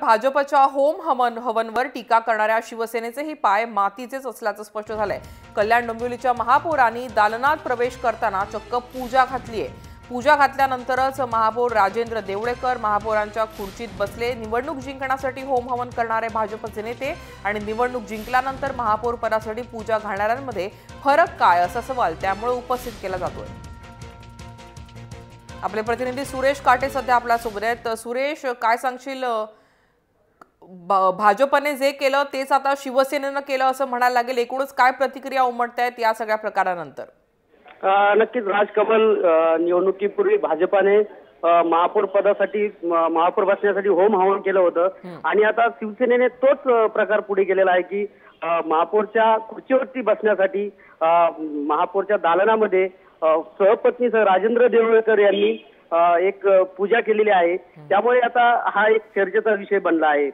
भाजपच्या होम हवन हवनवर टीका करणाऱ्या शिवसेनेचे ही पाय मातीचेच असल्याचं स्पष्ट झालंय. कल्याण डोंबिवलीच्या महापौरांनी दालनात प्रवेश करताना चक्क पूजा घातलीय. पूजा घातल्यानंतरच महापौर राजेंद्र देवळेकर महापौरांच्या खुर्चीत बसले. निवडणूक जिंकण्यासाठी होम हवन करणारे भाजपचे नेते आणि निवडणूक जिंकल्यानंतर महापौर पदासाठी पूजा घालणाऱ्यांमध्ये फरक काय असा सवाल त्यामुळे उपस्थित केला जातोय. आपले प्रतिनिधी सुरेश काटे सध्या आपल्यासोबत आहेत. सुरेश काय सांगशील भाजपने जे केलं तेच आता शिवसेनेनं केलं असं म्हणायला लागेल. एकूणच काय प्रतिक्रिया उमटत आहेत या सगळ्या प्रकारानंतर? नक्कीच राजकमल निवडणुकीपूर्वी भाजपाने महापौर पदासाठी महापौर बसण्यासाठी होम हवन केलं होतं. आणि आता शिवसेनेने तोच प्रकार पुढे केलेला आहे की महापौरच्या खुर्चीवरती बसण्यासाठी महापौरच्या दालनामध्ये अ, सहपत्नीसह राजेंद्र देवळकर यांनी एक पूजा केलेली आहे. त्यामुळे आता हा एक चर्चेचा विषय बनला आहे.